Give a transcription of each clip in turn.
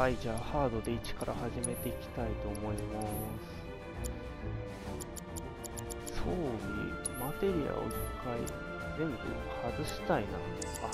はい、じゃあハードで1から始めていきたいと思います。装備、マテリアを1回全部外したいな。あ、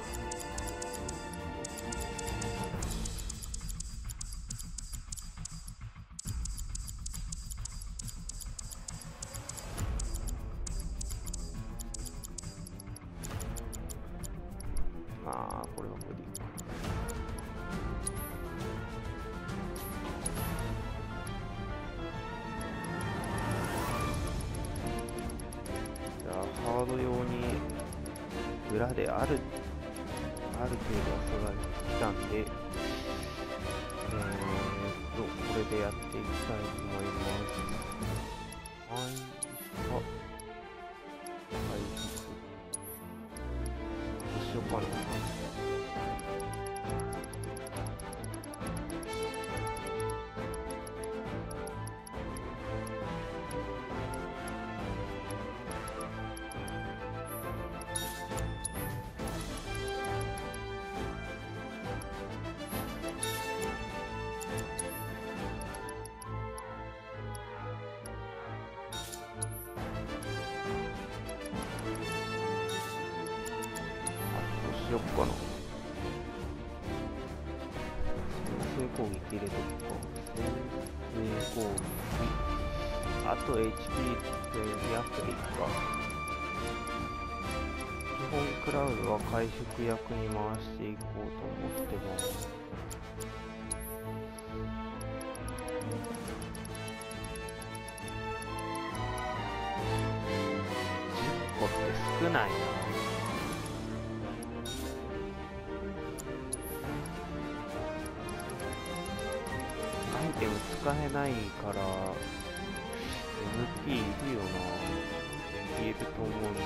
どうよっかな。先制攻撃入れとくか。先制攻撃。あと HP って役でいいか。基本クラウドは回復役に回していこうと思ってます。10個って少ないないから MP いるよな。入れると思うんで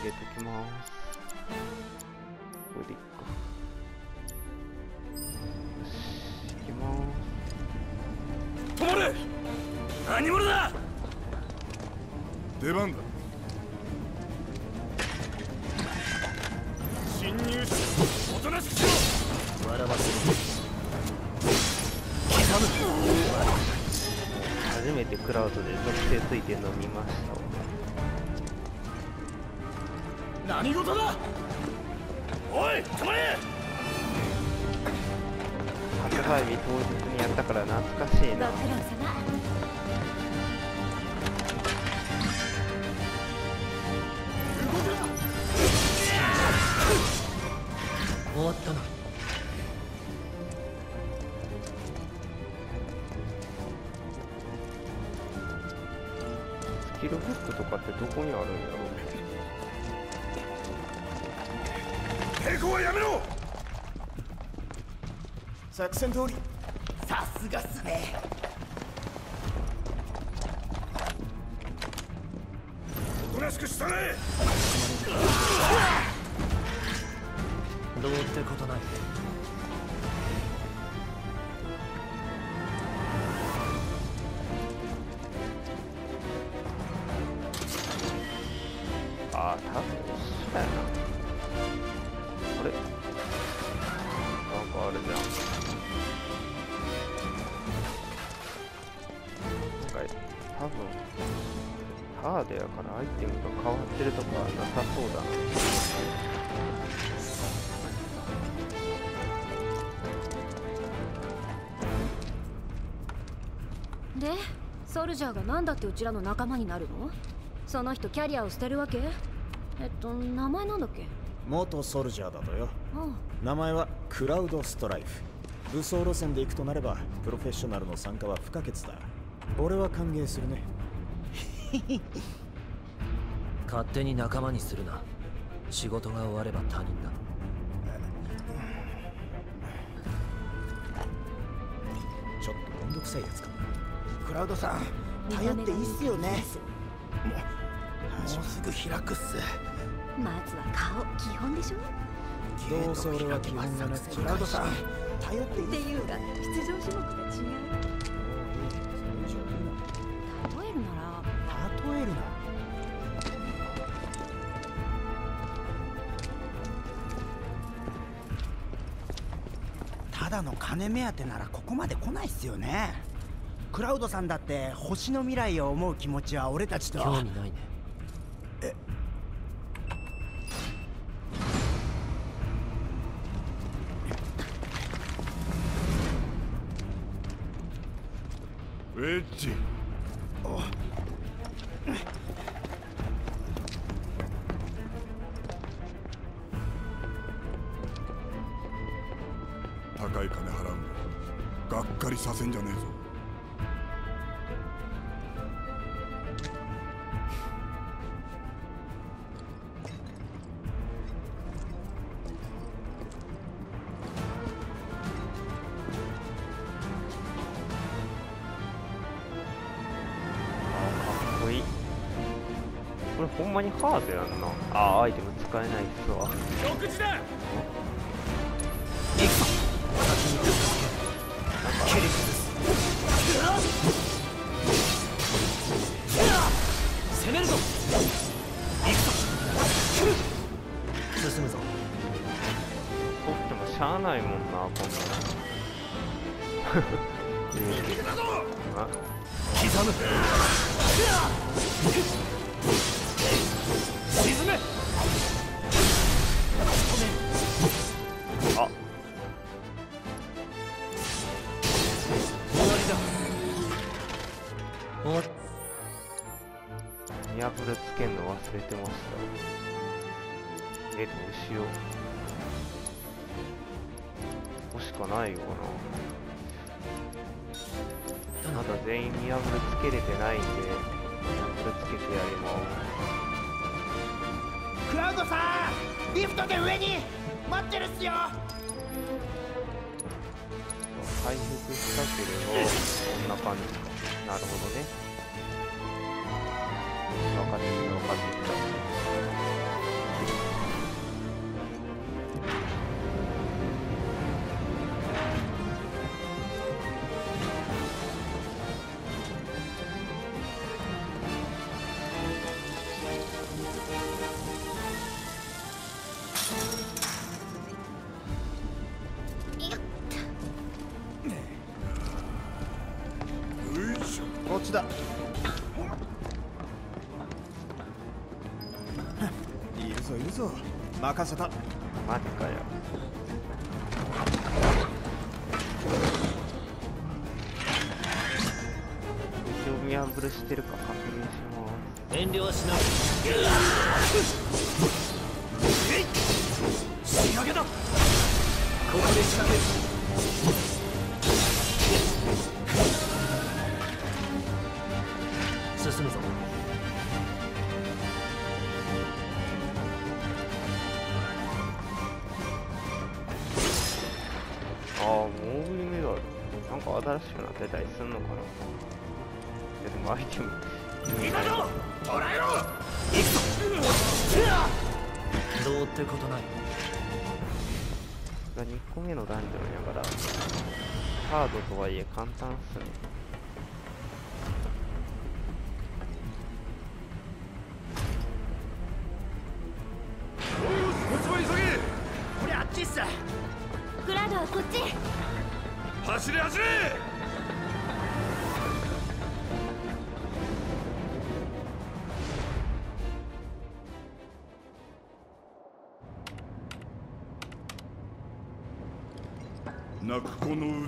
入れときます。これでいっか。よしいきます。止まれ!何者だ!出番だクラウドで属性ついてるの見ました。わ何事だ！おい止まれ！発売日当日にやったから懐かしいな。ご苦労様。終わったなキルブックとかってどこにあるんやろう抵抗はやめろ作戦通りさすがっすねおとなしくしたれどうってことない。ハードやからアイテムが変わってるとかなさそうだな。でソルジャーが何だってうちらの仲間になるの？その人キャリアを捨てるわけ？えっと名前なんだっけ？元ソルジャーだとよ。あ。名前はクラウドストライフ。武装路線で行くとなればプロフェッショナルの参加は不可欠だ。俺は歓迎するね勝手に仲間にするな。仕事が終われば他人だ。ちょっとめんどくさいやつか。クラウドさん頼っていいっすよね。もうすぐ開くっす。まずは顔基本でしょ？どうせ俺は基本がなっちゃうクラウドさん頼っていいっていうか出場種目が違う金目当てならここまで来ないっすよね。クラウドさんだって星の未来を思う気持ちは俺たちと興味ないね。ウェッジこれほんまにハードやんな。あーアイテム使えないっすわ終わっ見破るつけんの忘れてました。えどうしようここしかないよなまだ全員見破るつけれてないんで見破るつけてやりますクラウドさんリフトで上に待ってるっすよ。回復したければこんな感じ。かなるほどね。分かってきた分かってきたちだ。いるぞいるぞ。任せた。マジかよ。一応見破るしてるか。確認します。遠慮はしない仕掛けだ。ここで仕掛ける新しくなってたりすんのかな？いやでもアイテム。捕らえろ！どうってことない。が2個目のダンジョンやから。ハードとはいえ簡単っすね。こっちも急げ！これあっちっす。クラウドはこっち。走れ走れ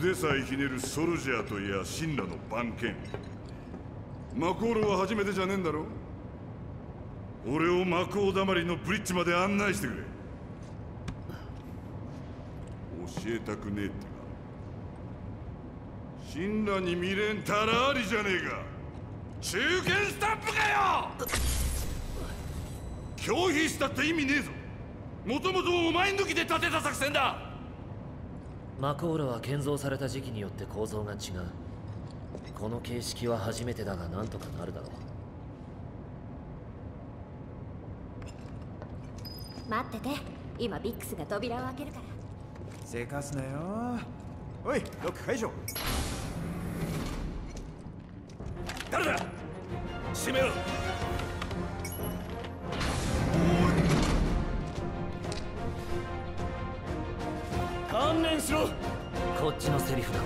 腕さえひねるソルジャーといや神羅の番犬。マコールは初めてじゃねえんだろ俺をマコーだまりのブリッジまで案内してくれ。教えたくねえってか神羅に未練たらありじゃねえか。中堅スタンプかよ！拒否したって意味ねえぞ。もともとお前抜きで立てた作戦だマコーラは建造された時期によって構造が違う。この形式は初めてだがなんとかなるだろう。待ってて。今ビックスが扉を開けるから。せかすなよ。おいロック解除。誰だ？閉めろしろ。こっちのセリフだ。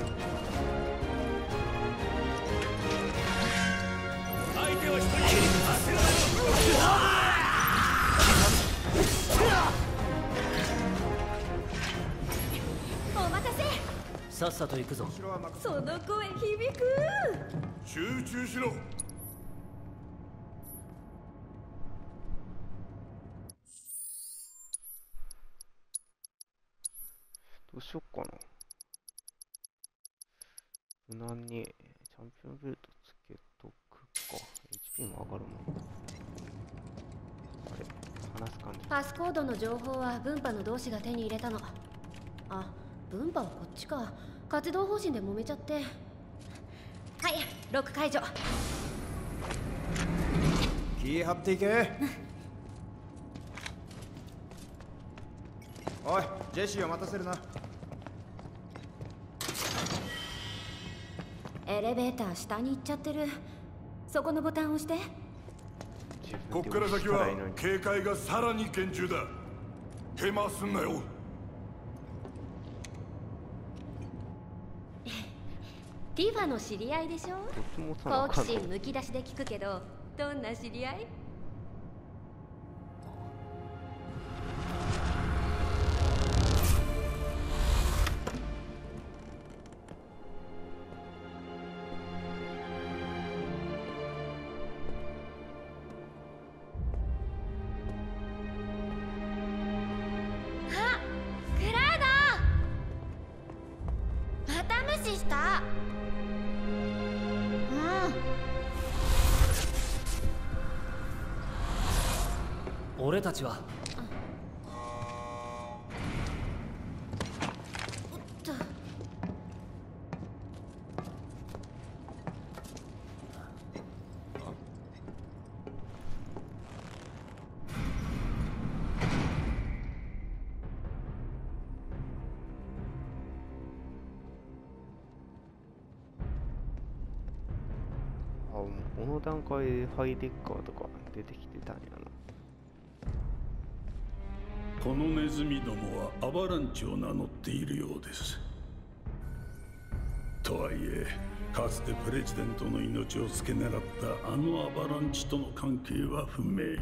相手は一人焦らお待たせ。さっさと行くぞ。その声響く。集中しろうしよっかな。無難にチャンピオンベルトつけとくか。HP も上がるもん。あれ話す感じ。パスコードの情報は分派の同士が手に入れたのあ分派はこっちか活動方針で揉めちゃってはいロック解除気張っていけ おいジェシーを待たせるなエレベーター下に行っちゃってる。そこのボタン押して。自こっから先は警戒がさらに厳重だ。ヘマすんなよ。ティファの知り合いでしょ？好奇心むき出しで聞くけどどんな知り合い？たちはとあ、もうこの段階でハイデッカーとか出てきてたんやな。このネズミどもはアバランチを名乗っているようです。とはいえかつてプレジデントの命を付け狙ったあのアバランチとの関係は不明。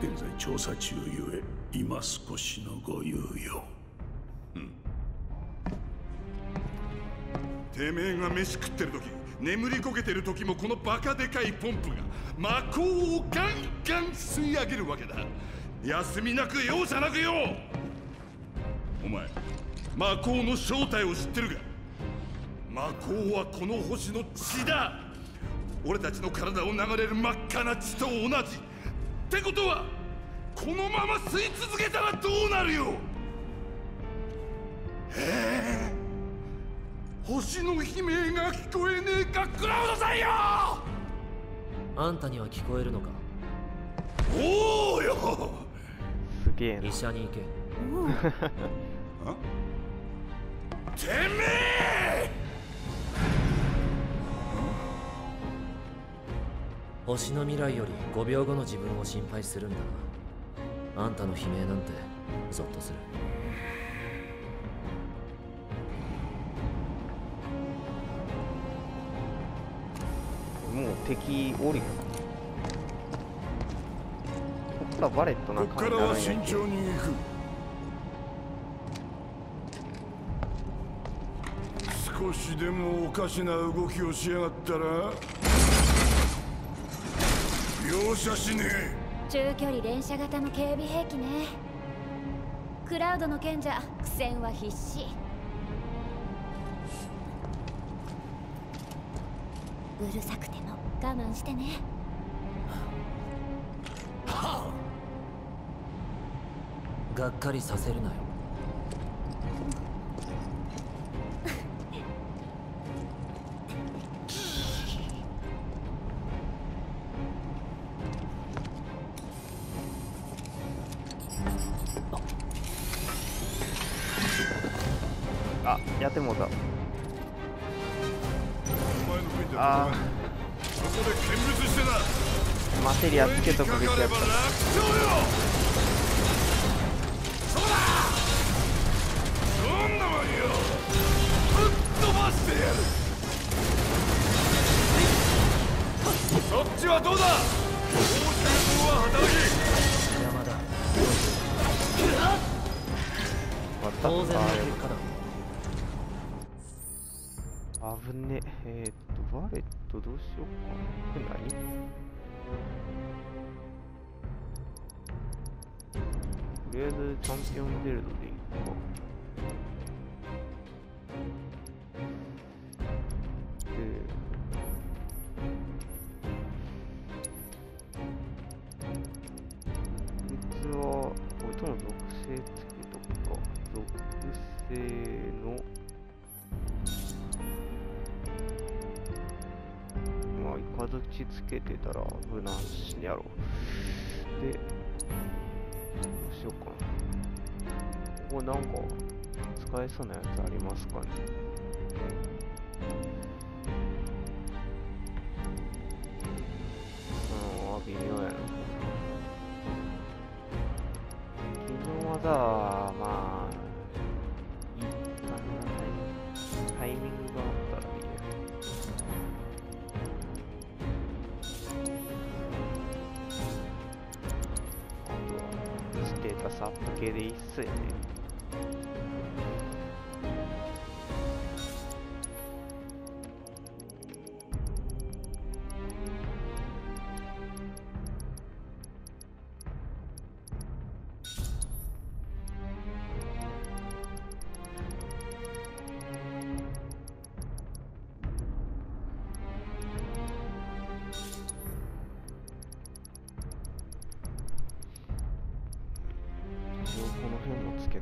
現在調査中ゆえ今少しのご猶予。てめえが飯食ってる時眠りこけてる時もこのバカでかいポンプが魔法をガンガン吸い上げるわけだ。休みなく容赦なくよ。お前魔法の正体を知ってるか？魔法はこの星の血だ。俺たちの体を流れる真っ赤な血と同じ。ってことはこのまま吸い続けたらどうなるよ？ええ星の悲鳴が聞こえねえかクラウドさんよ！あんたには聞こえるのか？おおよすげえな医。者に行け。てめえ星の未来より5秒後の自分を心配するん。だなあんたの悲鳴なんてゾッとするもう敵おるよ。こっからバレットな感じからはなんやけど慎重に行く。少しでもおかしな動きをしやがったら容赦しねえ。中距離連射型の警備兵器ね。クラウドの賢者苦戦は必至。うるさくても我慢してね。がっかりさせるなよ。けとくべきやった上にかかれば楽勝よそうだどんなもんよぶっ飛ばしてやるそっちはど。うだ大周到は働き山田終わった当然のあ結果だー危ねえー、っとバレットどうしようかな。何？りあえずチャンピオンベルトでいくかで実はこれとの属性つけとくか属性のまあ、イカズチつけてたら無難しやろう。で、ようかな。ここなんか使えそうなやつありますかねうん、あ、微妙やな。昨日技は、まあ、タス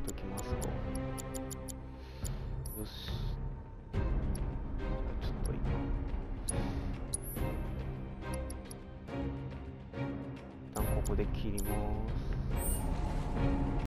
ときますか。よし。ちょっと今。一旦ここで切ります。